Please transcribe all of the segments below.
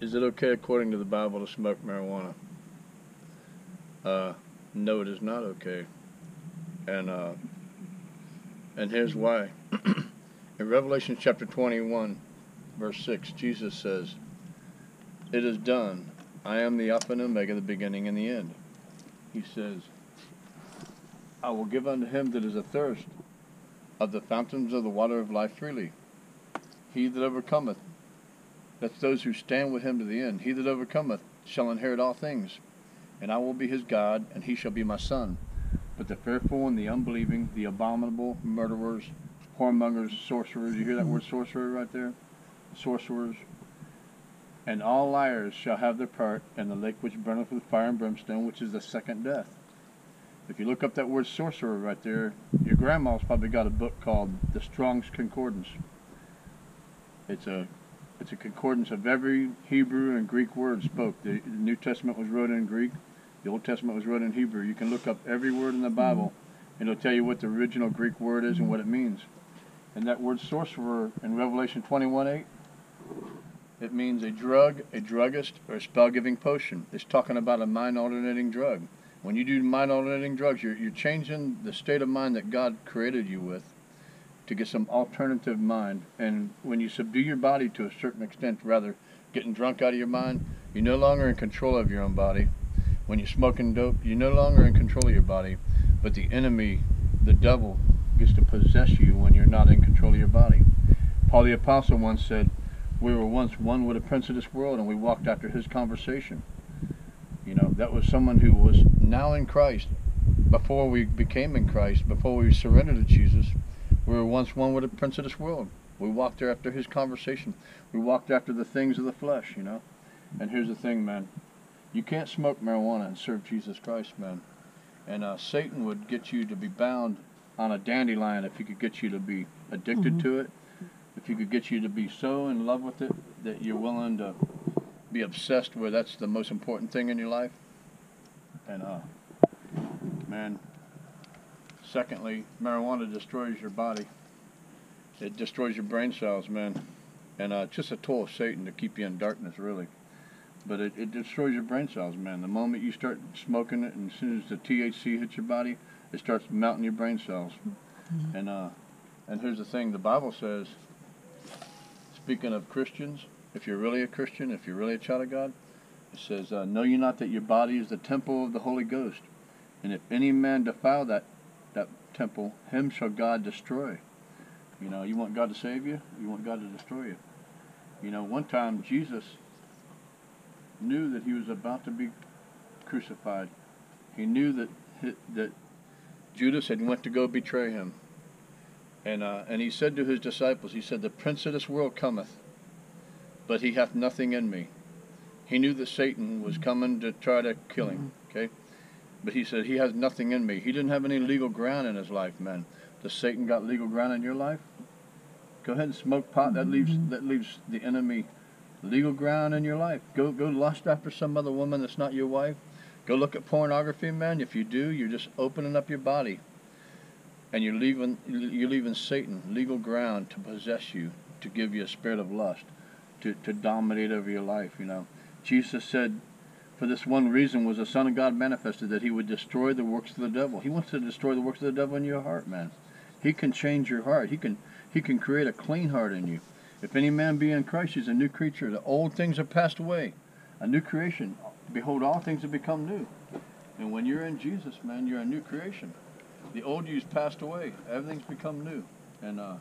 Is it okay according to the Bible to smoke marijuana? Uh, no, it is not okay. And uh, and here's why. In Revelation chapter 21, verse 6, Jesus says, It is done. I am the Alpha and Omega, the beginning and the end. He says, I will give unto him that is athirst of the fountains of the water of life freely. He that overcometh, that's those who stand with him to the end, he that overcometh shall inherit all things, and I will be his God, and he shall be my son. But the fearful and the unbelieving, the abominable, murderers, whoremongers, sorcerers, you hear that word sorcerer right there? Sorcerers, and all liars shall have their part in the lake which burneth with fire and brimstone, which is the second death. If you look up that word sorcerer right there, your grandma's probably got a book called The Strong's Concordance. It's a it's a concordance of every Hebrew and Greek word spoke. The, the New Testament was wrote in Greek. The Old Testament was wrote in Hebrew. You can look up every word in the hmm. Bible, and it'll tell you what the original Greek word is and what it means. And that word sorcerer in Revelation 21 8, it means a drug, a druggist, or a spell giving potion. It's talking about a mind alternating drug. When you do mind alternating drugs, you're, you're changing the state of mind that God created you with to get some alternative mind. And when you subdue your body to a certain extent, rather getting drunk out of your mind, you're no longer in control of your own body. When you're smoking dope, you're no longer in control of your body, but the enemy, the devil, gets to possess you when you're not in control of your body. Paul the Apostle once said, We were once one with the prince of this world, and we walked after his conversation. You know, that was someone who was now in Christ. Before we became in Christ, before we surrendered to Jesus, we were once one with the prince of this world. We walked there after his conversation. We walked after the things of the flesh, you know. And here's the thing, man. You can't smoke marijuana and serve Jesus Christ, man. And uh, Satan would get you to be bound on a dandelion if he could get you to be addicted Mhm. to it. If he could get you to be so in love with it that you're willing to be obsessed with that's the most important thing in your life. And uh, man, secondly, marijuana destroys your body. It destroys your brain cells, man. And uh, it's just a tool of Satan to keep you in darkness, really. But it, it destroys your brain cells, man. The moment you start smoking it, and as soon as the THC hits your body, it starts melting your brain cells. And uh, and here's the thing: the Bible says, speaking of Christians, if you're really a Christian, if you're really a child of God, it says, uh, "Know you not that your body is the temple of the Holy Ghost, and if any man defile that that temple, him shall God destroy." You know, you want God to save you, you want God to destroy you. You know, one time Jesus knew that he was about to be crucified. He knew that that Judas had went to go betray him. And uh, and he said to his disciples, he said, "The prince of this world cometh, but he hath nothing in me." He knew that Satan was coming to try to kill him. Okay, but he said he has nothing in me. He didn't have any legal ground in his life, man. Does Satan got legal ground in your life? Go ahead and smoke pot. That leaves mm-hmm. that leaves the enemy legal ground in your life. Go go lust after some other woman that's not your wife. Go look at pornography, man. If you do, you're just opening up your body, and you're leaving you're leaving Satan legal ground to possess you, to give you a spirit of lust, to to dominate over your life. You know, Jesus said, for this one reason was the Son of God manifested that He would destroy the works of the devil. He wants to destroy the works of the devil in your heart, man. He can change your heart. He can He can create a clean heart in you. If any man be in Christ, he's a new creature. The old things are passed away. A new creation. Behold, all things have become new. And when you're in Jesus, man, you're a new creation. The old you's passed away. Everything's become new. And uh,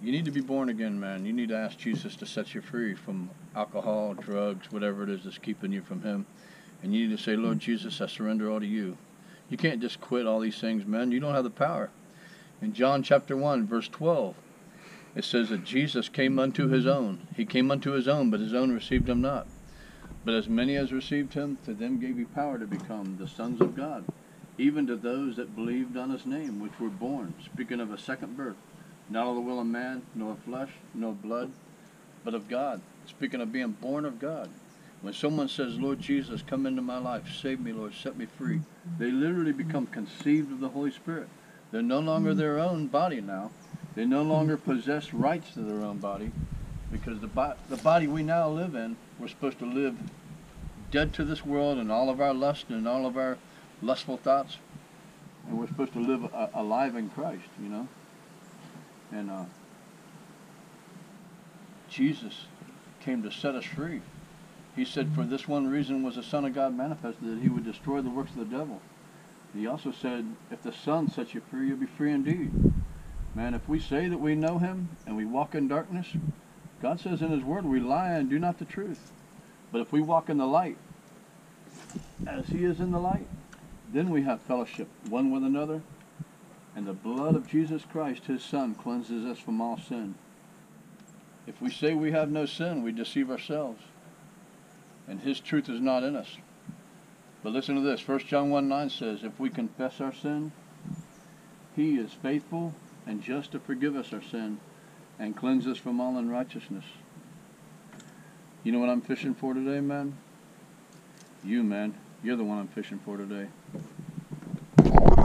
you need to be born again, man. You need to ask Jesus to set you free from alcohol, drugs, whatever it is that's keeping you from Him. And you need to say, Lord hmm. Jesus, I surrender all to you. You can't just quit all these things, man. You don't have the power. In John chapter 1, verse 12, it says that Jesus came unto his hmm. own. He came unto his own, but his own received him not. But as many as received him, to them gave he power to become the sons of God, even to those that believed on his name, which were born, speaking of a second birth, not of the will of man, nor flesh, nor blood, but of God. Speaking of being born of God. When someone says, Lord Jesus, come into my life, save me, Lord, set me free, they literally become conceived of the Holy Spirit. They're no longer mm. their own body now. They no mm. longer possess rights to their own body. Because the, bo- the body we now live in, we're supposed to live dead to this world and all of our lust and all of our lustful thoughts. And we're supposed to live a- alive in Christ, you know? And uh, Jesus came to set us free. He said, For this one reason was the Son of God manifested, that he would destroy the works of the devil. He also said, If the Son sets you free, you'll be free indeed. Man, if we say that we know him and we walk in darkness, God says in his word, we lie and do not the truth. But if we walk in the light, as he is in the light, then we have fellowship one with another, and the blood of Jesus Christ, his Son, cleanses us from all sin. If we say we have no sin, we deceive ourselves, and his truth is not in us. But listen to this 1 John 1 9 says, If we confess our sin, he is faithful and just to forgive us our sin and cleanse us from all unrighteousness. You know what I'm fishing for today, man? You, man. You're the one I'm fishing for today.